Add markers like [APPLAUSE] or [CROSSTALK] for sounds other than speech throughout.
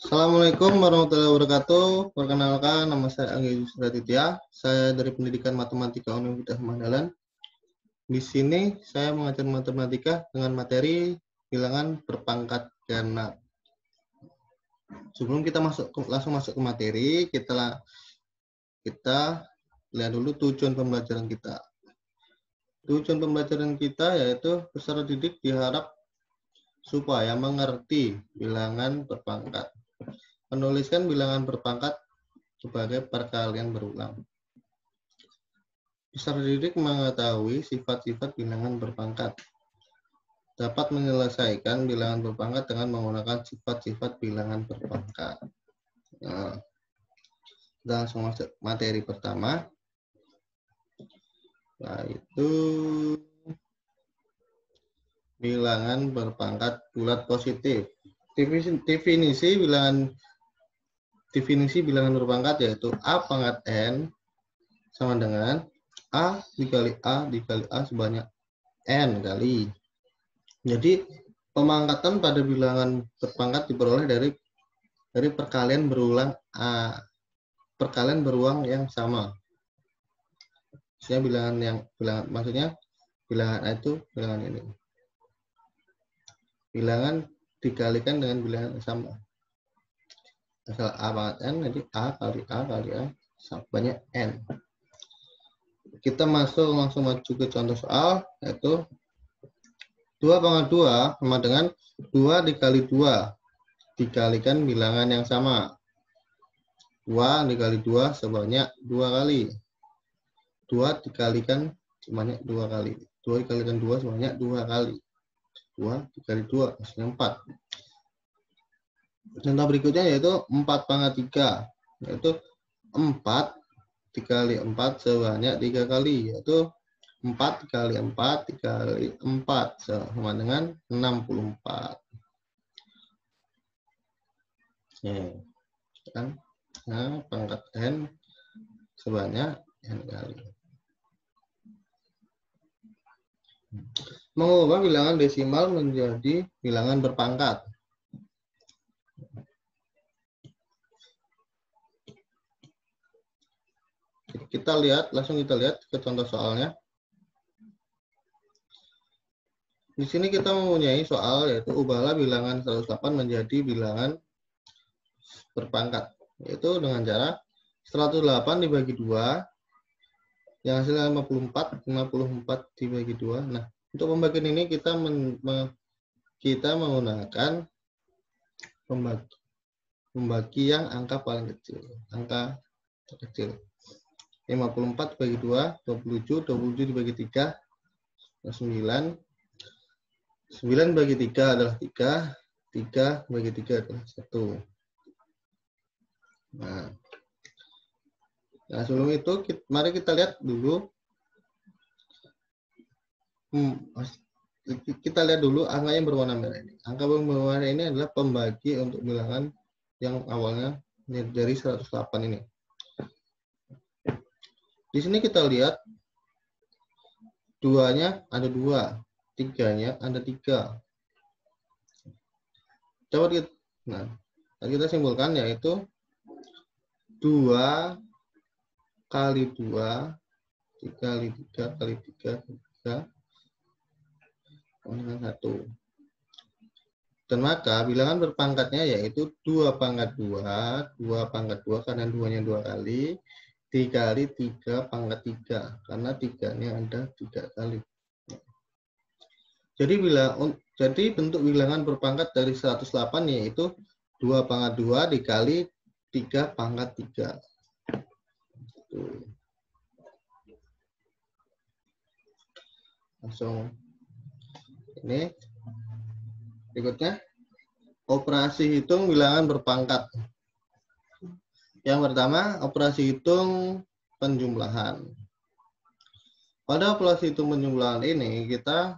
Assalamualaikum warahmatullahi wabarakatuh. Perkenalkan, nama saya Anggi Yusraditya. Saya dari Pendidikan Matematika Universitas Mandalan. Di sini saya mengajar matematika dengan materi bilangan berpangkat gana. Sebelum kita masuk langsung masuk ke materi, kita kita lihat dulu tujuan pembelajaran kita. Tujuan pembelajaran kita yaitu peserta didik diharap supaya mengerti bilangan berpangkat. Menuliskan bilangan berpangkat sebagai perkalian berulang. Peserta didik mengetahui sifat-sifat bilangan berpangkat. Dapat menyelesaikan bilangan berpangkat dengan menggunakan sifat-sifat bilangan berpangkat. Nah, langsung masuk materi pertama, yaitu bilangan berpangkat bulat positif. Definisi, bilangan definisi bilangan berpangkat yaitu a pangkat n sama dengan a dikali a dikali a sebanyak n kali. Jadi pemangkatan pada bilangan berpangkat diperoleh dari dari perkalian berulang a perkalian berulang yang sama. Maksudnya bilangan yang bilangan maksudnya bilangan a itu bilangan ini bilangan dikalikan dengan bilangan yang sama. Asal A pangkat N, nanti A kali A kali A banyak N. Kita masuk langsung maju ke contoh soal, yaitu 2 pangkat 2 sama dengan 2 dikali 2 dikalikan bilangan yang sama. 2 dikali 2 sebanyak 2 kali. 2 dikalikan sebanyak 2 kali. 2 dikalikan 2 sebanyak 2 kali. 2 dikali 2 hasilnya 4. Contoh berikutnya yaitu 4 pangkat 3 yaitu 4 dikali 4 sebanyak 3 kali yaitu 4 dikali 4 dikali 4 sama dengan 64. Ya, kan? Nah, pangkat n sebanyak n kali. Mengubah bilangan desimal menjadi bilangan berpangkat. Kita lihat, langsung kita lihat ke contoh soalnya. Di sini kita mempunyai soal yaitu ubahlah bilangan 108 menjadi bilangan berpangkat. Yaitu dengan cara 108 dibagi 2 yang hasilnya 54, 54 dibagi 2. Nah, untuk pembagian ini kita men, me, kita menggunakan pembagi, yang angka paling kecil, angka terkecil. 54 dibagi 2, 27, 27 dibagi 3, 9. 9 bagi 3 adalah 3, 3 bagi 3 adalah 1. Nah, nah sebelum itu, mari kita lihat dulu Hmm, kita lihat dulu angka yang berwarna merah ini. Angka berwarna ini adalah pembagi untuk bilangan yang awalnya dari 108 ini. Di sini kita lihat duanya ada dua, tiganya ada tiga. Coba kita, nah, kita simpulkan yaitu dua kali dua, tiga kali tiga kali tiga, tiga dengan satu. Dan maka bilangan berpangkatnya yaitu dua pangkat dua, dua pangkat dua karena duanya dua kali, dikali tiga pangkat tiga karena tiganya ada tiga kali. Jadi bila jadi bentuk bilangan berpangkat dari 108 yaitu dua pangkat dua dikali tiga pangkat tiga. Langsung ini berikutnya operasi hitung bilangan berpangkat. Yang pertama, operasi hitung penjumlahan. Pada operasi hitung penjumlahan ini kita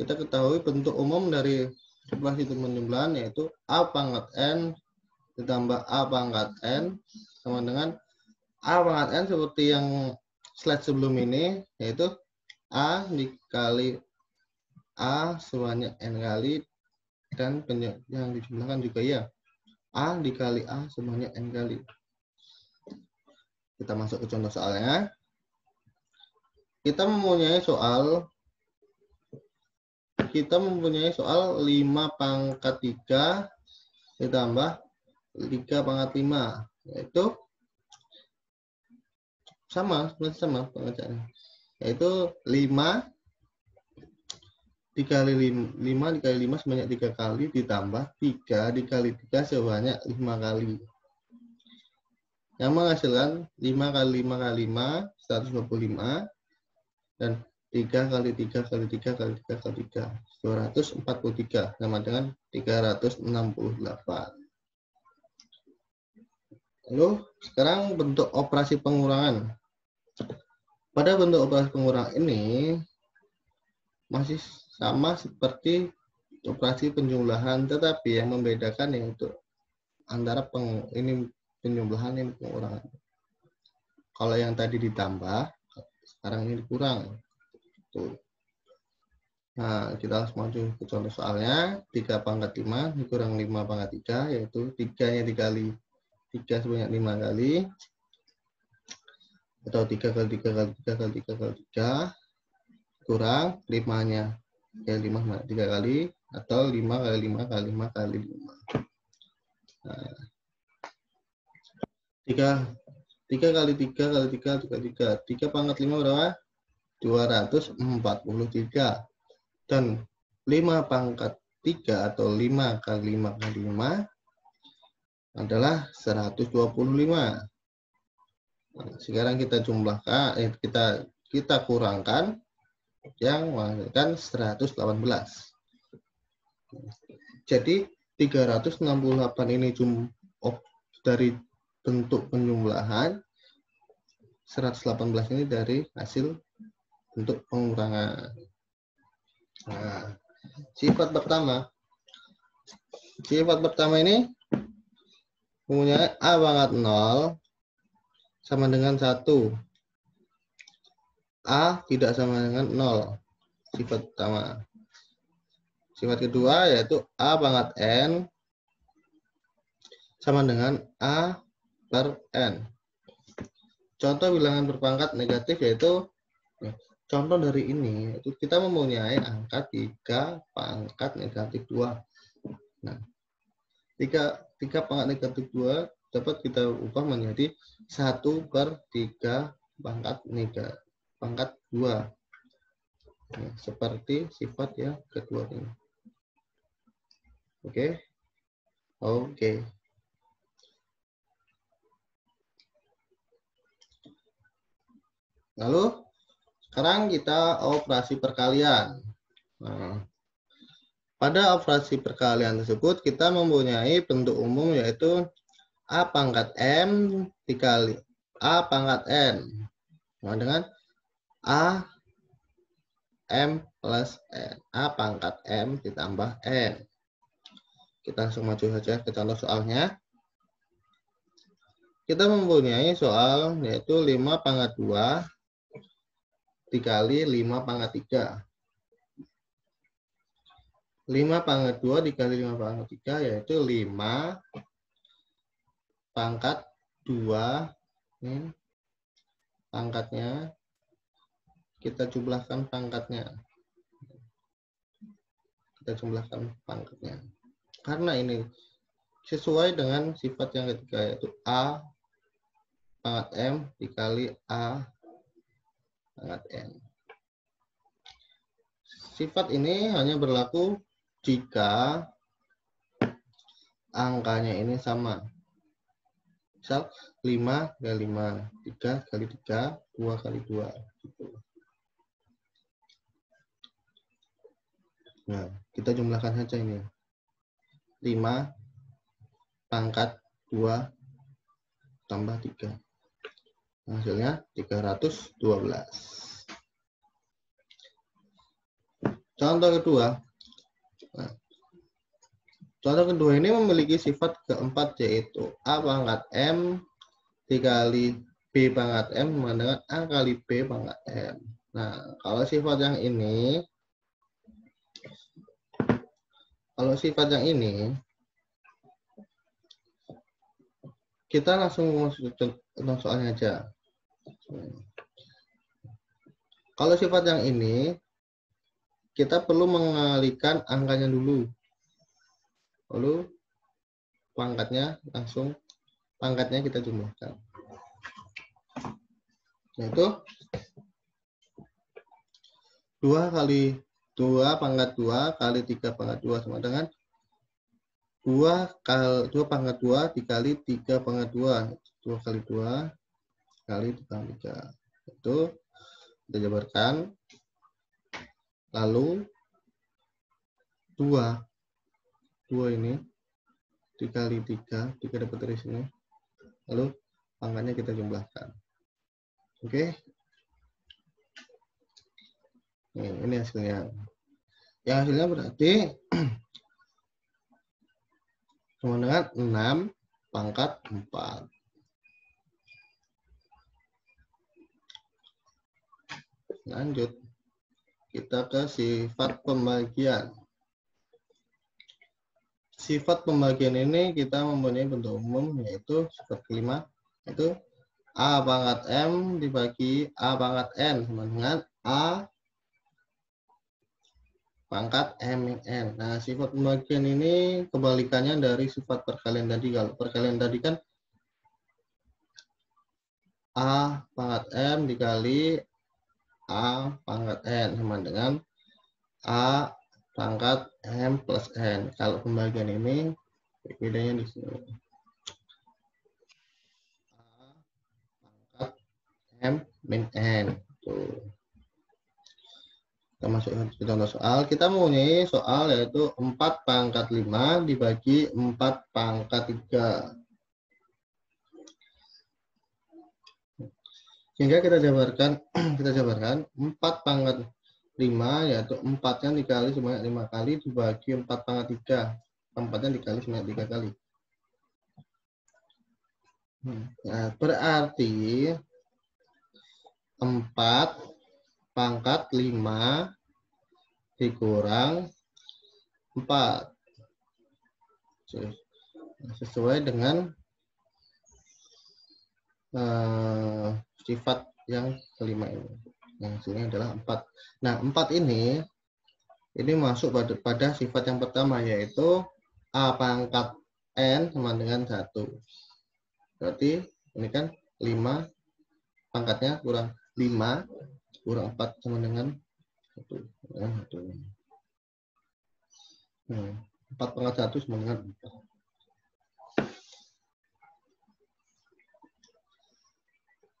kita ketahui bentuk umum dari operasi hitung penjumlahan yaitu a pangkat n ditambah a pangkat n sama dengan a pangkat n seperti yang slide sebelum ini yaitu a dikali A sebanyak N kali dan yang dijumlahkan juga ya A dikali A sebanyak N kali. Kita masuk ke contoh soalnya. Kita mempunyai soal kita mempunyai soal 5 pangkat 3 ditambah 3 pangkat 5 yaitu sama sama pengerjaannya yaitu 5 dikali 5, 5 dikali 5 sebanyak 3 kali ditambah 3 dikali 3 sebanyak 5 kali. Yang menghasilkan 5 kali 5 kali 5 125 dan 3 kali 3 kali 3 kali 3 kali 3 243 sama dengan 368 lalu sekarang bentuk operasi pengurangan. Pada bentuk operasi pengurangan ini masih sama seperti operasi penjumlahan tetapi yang membedakan yaitu antara peng, ini penjumlahan ini pengurangan kalau yang tadi ditambah sekarang ini dikurang Tuh. Nah, kita harus maju ke contoh soalnya. 3 pangkat 5 dikurang 5 pangkat 3, yaitu 3-nya dikali 3 sebanyak 5 kali. Atau 3 kali 3 kali 3 kali 3 kali 3. Kurang 5-nya. Ya, 5 3 kali. Atau 5 kali 5 kali 5 kali 5. Nah, 3 3 kali 3 kali 3 kali 3. 3 pangkat 5 berapa? 243 dan 5 pangkat 3 atau 5 kali 5 kali 5 adalah 125. Nah, sekarang kita jumlahkan, eh, kita kita kurangkan yang menghasilkan 118. Jadi 368 ini jum, dari bentuk penjumlahan 118 ini dari hasil untuk pengurangan. Nah, sifat pertama. Sifat pertama ini mempunyai A pangkat 0 sama dengan 1. A tidak sama dengan 0. Sifat pertama. Sifat kedua yaitu A pangkat N sama dengan A per N. Contoh bilangan berpangkat negatif yaitu contoh dari ini itu kita mempunyai angka 3 pangkat negatif 2. Nah, 3, 3 pangkat negatif 2 dapat kita ubah menjadi 1 per 3 pangkat negatif pangkat 2. Nah, seperti sifat yang kedua ini. Oke. Okay? Oke. Okay. Lalu sekarang kita operasi perkalian. Nah, pada operasi perkalian tersebut kita mempunyai bentuk umum yaitu A pangkat M dikali A pangkat N. Nah, dengan A M plus N. A pangkat M ditambah N. Kita langsung maju saja ke contoh soalnya. Kita mempunyai soal yaitu 5 pangkat 2 dikali 5 pangkat 3. 5 pangkat 2 dikali 5 pangkat 3 yaitu 5 pangkat 2 ini pangkatnya kita jumlahkan pangkatnya kita jumlahkan pangkatnya karena ini sesuai dengan sifat yang ketiga yaitu A pangkat M dikali A pangkat N. Sifat ini hanya berlaku jika angkanya ini sama. Misal 5 kali 5, 3 kali 3, 2 kali 2. Gitu. Nah, kita jumlahkan saja ini. 5 pangkat 2 tambah 3. Hasilnya 312. Contoh kedua. Nah, contoh kedua ini memiliki sifat keempat yaitu A pangkat M dikali B pangkat M dengan A kali B pangkat M. Nah, kalau sifat yang ini kalau sifat yang ini kita langsung masuk soalnya aja. Kalau sifat yang ini, kita perlu mengalihkan angkanya dulu. Lalu pangkatnya langsung pangkatnya kita jumlahkan. Yaitu 2 kali 2 pangkat 2 kali 3 pangkat 2 sama dengan 2 kali 2 pangkat 2 dikali 3 pangkat 2. 2 kali 2 kali 3 kali 3. Itu kita jabarkan. Lalu 2. 2 ini dikali 3. 3 dapat dari sini. Lalu pangkatnya kita jumlahkan. Oke. Ini, ini hasilnya. Yang hasilnya berarti [CLEARS THROAT] sama dengan 6 pangkat 4. Lanjut. Kita ke sifat pembagian. Sifat pembagian ini kita mempunyai bentuk umum yaitu sifat kelima yaitu A pangkat M dibagi A pangkat N sama dengan A pangkat MN. Nah, sifat pembagian ini kebalikannya dari sifat perkalian tadi. Kalau perkalian tadi kan A pangkat M dikali A pangkat N sama dengan A pangkat M plus N. Kalau pembagian ini bedanya di sini. A pangkat M min N. Kita masuk ke contoh soal. Kita mempunyai soal yaitu 4 pangkat 5 dibagi 4 pangkat 3. Sehingga kita jabarkan [CLEARS THROAT] kita jabarkan 4 pangkat 5 yaitu 4-nya dikali sebanyak 5 kali dibagi 4 pangkat 3. 4-nya dikali sebanyak 3 kali. Nah, berarti 4 pangkat 5 dikurang 4. Sesuai dengan uh, sifat yang kelima ini. Yang hasilnya adalah 4. Nah, 4 ini ini masuk pada, pada sifat yang pertama yaitu A pangkat N sama dengan 1. Berarti ini kan 5 pangkatnya kurang 5 kurang 4 sama dengan 1. Ya, 1. Nah, 4 pangkat 1 sama dengan 4.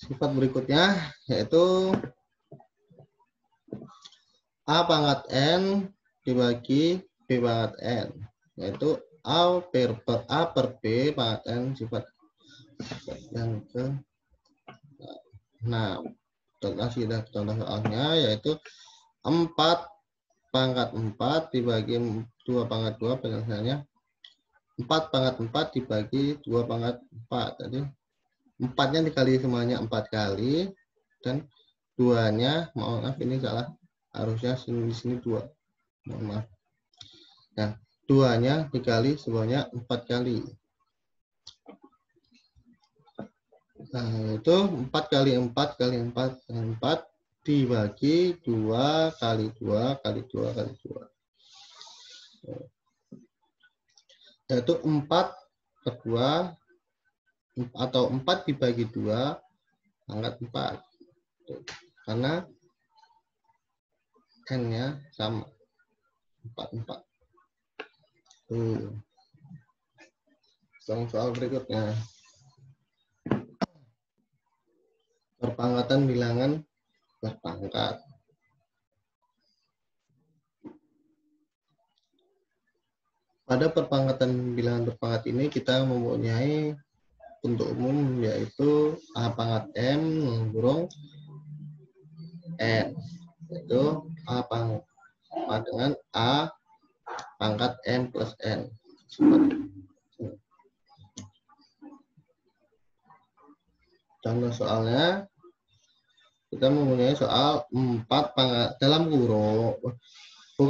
Sifat berikutnya yaitu A pangkat N dibagi B pangkat N. Yaitu A per, per A per B pangkat N sifat yang ke 6 kasih dah contoh soalnya yaitu 4 pangkat 4 dibagi 2 pangkat 2 penyelesaiannya. 4 pangkat 4 dibagi 2 pangkat 4 tadi 4 nya dikali semuanya 4 kali dan 2 nya maaf ini salah harusnya di sini 2 mohon maaf. Nah 2 nya dikali semuanya 4 kali Nah, itu 4 kali 4 kali 4 kali 4 dibagi 2 kali 2 kali 2 kali 2. Yaitu 4 per 2 atau 4 dibagi 2 angkat 4. Karena N-nya sama. 4, 4. Tuh. Soal berikutnya. Perpangkatan bilangan berpangkat. Pada perpangkatan bilangan berpangkat ini kita mempunyai untuk umum yaitu A pangkat M kurung N. Yaitu A pangkat dengan A pangkat M plus N. Contoh soalnya kita mempunyai soal 4 pangkat dalam kurung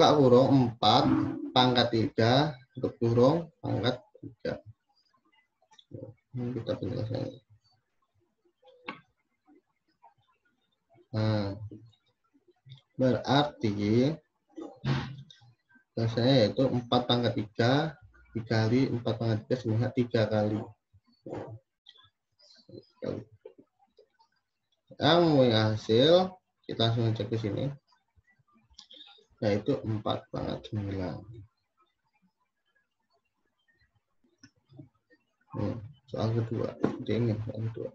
buka kurung 4 pangkat 3 untuk kurung pangkat 3 hmm. Ini kita penjelasannya. Nah, berarti biasanya yaitu 4 pangkat 3 dikali 4 pangkat 3 sama 3 kali. Yang punya hasil, kita langsung cek ke sini, yaitu 4 pangkat 9. Hmm, soal kedua, ini soal kedua.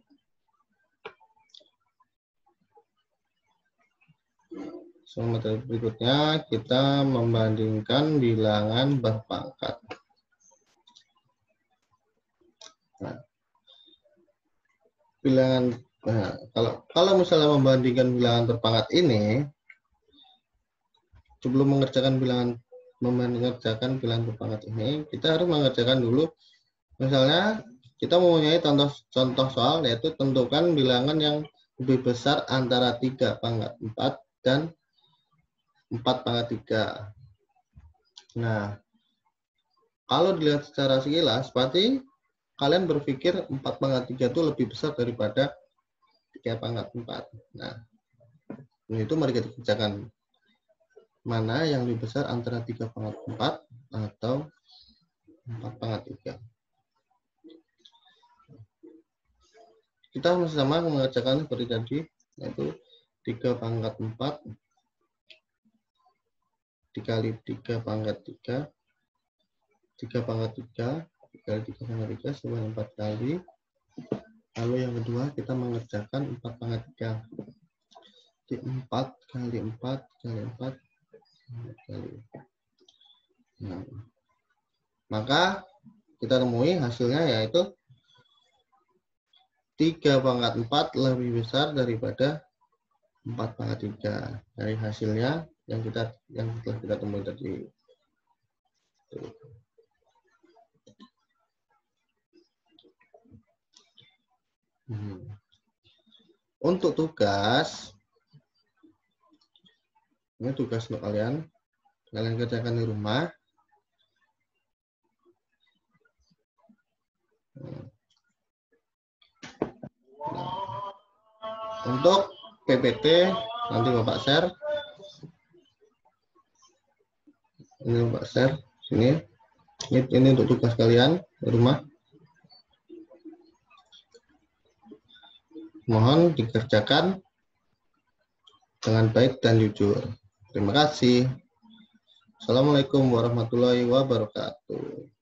So, materi berikutnya kita membandingkan bilangan berpangkat. Nah, bilangan nah, kalau kalau misalnya membandingkan bilangan berpangkat ini sebelum mengerjakan bilangan mengerjakan bilangan berpangkat ini, kita harus mengerjakan dulu misalnya kita mempunyai contoh contoh soal yaitu tentukan bilangan yang lebih besar antara tiga pangkat 4 dan 4 pangkat 3. Nah, kalau dilihat secara sekilas, berarti kalian berpikir 4 pangkat 3 itu lebih besar daripada 3 pangkat 4. Nah, itu mari kita kerjakan. Mana yang lebih besar antara 3 pangkat 4 atau 4 pangkat 3. Kita sama-sama mengerjakan seperti tadi, yaitu 3 pangkat 4 dikali 3 pangkat 3 3 pangkat 3 dikali 3 pangkat 3 sama 4 kali. Lalu yang kedua kita mengerjakan 4 pangkat 3 di 4 kali 4 kali 4 kali nah, maka kita temui hasilnya yaitu 3 pangkat 4 lebih besar daripada 4 pangkat 3 dari hasilnya yang kita yang telah kita temui tadi. Hmm. Untuk tugas, ini tugas untuk kalian. Kalian kerjakan di rumah. Untuk PPT nanti Bapak share. Ini Pak share sini. Ini, ini untuk tugas kalian di rumah. Mohon dikerjakan dengan baik dan jujur. Terima kasih. Assalamualaikum warahmatullahi wabarakatuh